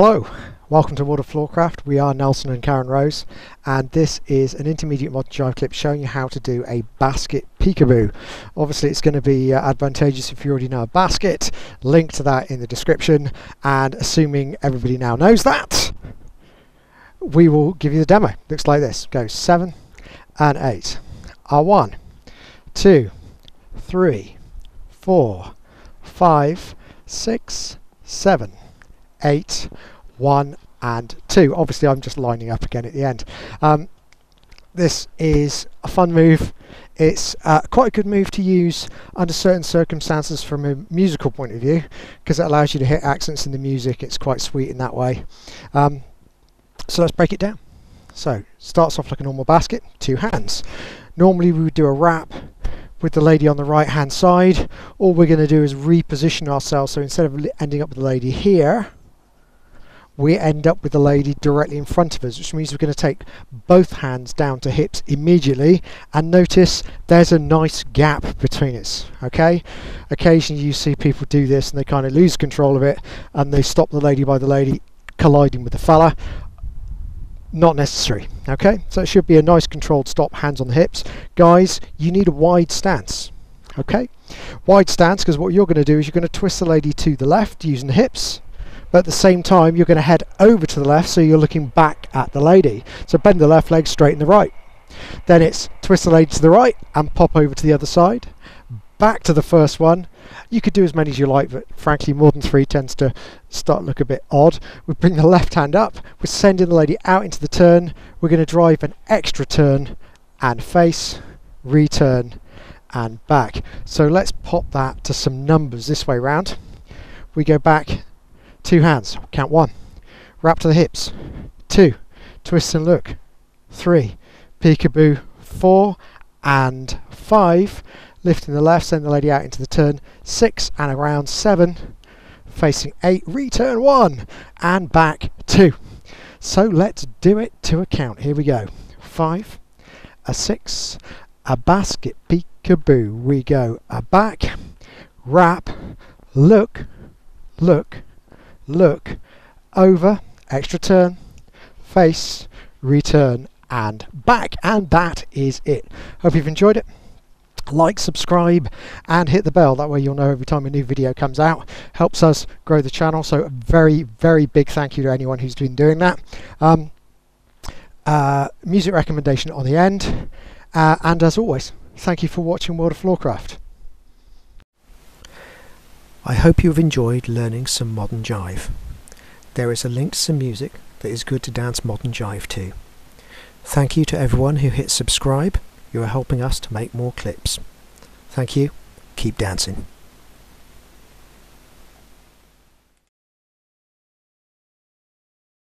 Hello, welcome to World of Floorcraft. We are Nelson and Karen Rose, and this is an intermediate modern jive clip showing you how to do a basket peekaboo. Obviously, it's going to be uh, advantageous if you already know a basket. Link to that in the description, and assuming everybody now knows that, we will give you the demo. Looks like this: go seven and eight. Are one, two, three, four, five, six, seven eight, one, and two. Obviously, I'm just lining up again at the end. Um, this is a fun move. It's uh, quite a good move to use under certain circumstances from a musical point of view because it allows you to hit accents in the music. It's quite sweet in that way. Um, so let's break it down. So starts off like a normal basket, two hands. Normally we would do a wrap with the lady on the right hand side. All we're going to do is reposition ourselves. So instead of ending up with the lady here, we end up with the lady directly in front of us, which means we're going to take both hands down to hips immediately. And notice there's a nice gap between us. Okay. Occasionally you see people do this and they kind of lose control of it and they stop the lady by the lady colliding with the fella. Not necessary. Okay. So it should be a nice controlled stop, hands on the hips. Guys, you need a wide stance. Okay. Wide stance because what you're going to do is you're going to twist the lady to the left using the hips but at the same time you're going to head over to the left so you're looking back at the lady. So bend the left leg, straighten the right. Then it's twist the lady to the right and pop over to the other side. Back to the first one. You could do as many as you like, but frankly more than three tends to start look a bit odd. We bring the left hand up, we're sending the lady out into the turn. We're going to drive an extra turn and face, return and back. So let's pop that to some numbers this way round. We go back Two hands, count one. Wrap to the hips. Two, twist and look. Three, peekaboo. Four and five. Lifting the left, send the lady out into the turn. Six and around seven. Facing eight, return one. And back two. So let's do it to a count. Here we go. Five, a six, a basket peekaboo. We go a back, wrap, look, look, look, over, extra turn, face, return, and back. And that is it. Hope you've enjoyed it. Like, subscribe, and hit the bell. That way you'll know every time a new video comes out. Helps us grow the channel. So a very, very big thank you to anyone who's been doing that. Um, uh, music recommendation on the end. Uh, and as always, thank you for watching World of Floorcraft. I hope you have enjoyed learning some modern jive. There is a link to some music that is good to dance modern jive to. Thank you to everyone who hit subscribe. You are helping us to make more clips. Thank you. Keep dancing.